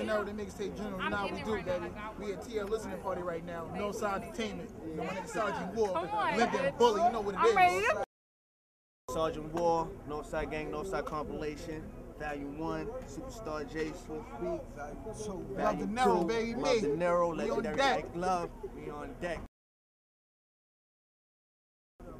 De Niro, the niggas say general. You know how we do, baby. We at TL listening party right now. Northside Entertainment. You know, my nigga Sergeant War. Come on, Linden man. Bully. You know what it is. I'm ready is. to Sergeant War, Northside Gang, Northside Compilation, Value 1, Superstar Jay, Swift Beat. Love De Volume Niro, 2, baby. Love Me. De Niro, on Legendary deck. Like Love, we on deck.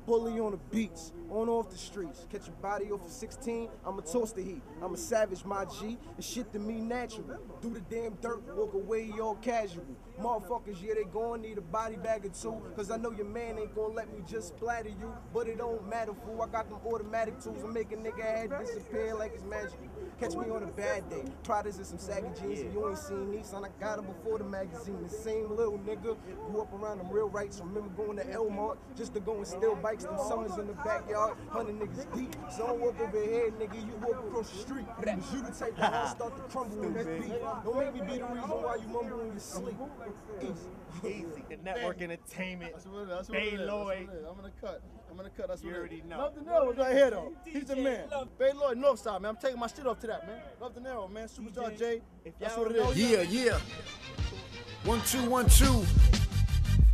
Bully on the beats, on off the streets. Catch a body off of 16, I'ma toss the heat. I'm a savage, my G, and shit to me natural. Do the damn dirt, walk away all casual. Motherfuckers, yeah, they gon' need a body bag or two. Cause I know your man ain't gon' let me just splatter you. But it don't matter, fool. I got them automatic tools and make a nigga head disappear like it's magic. Catch me on a bad day. Prada's and some saggy jeans, and you ain't seen these, son. I got them before the magazine. The same little nigga grew up around them real rights. Remember going to Elmont just to go and steal bikes. Them summers in the backyard, hundred niggas deep. So don't walk over here, nigga. You walk across the street. Cause you the type that all start to crumble in that beat. Don't make me be the reason why you mumble in your sleep. Easy. Easy, the network entertainment. That's what it is. That's what it Bay is. That's what it is. I'm gonna cut. I'm gonna cut. That's You what it already is. know. Love De Niro was right here though. He's the man. Bay Lloyd, Northside, man. I'm taking my shit off to that, man. Love De Niro, man. Superstar Jay. If That's what it don't is. know, Yeah, yeah. One, two, one, two.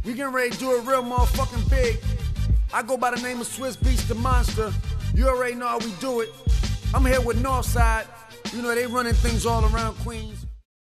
We getting ready to do it real motherfucking big. I go by the name of Swizz Beatz the Monster. You already know how we do it. I'm here with Northside. You know, they running things all around Queens.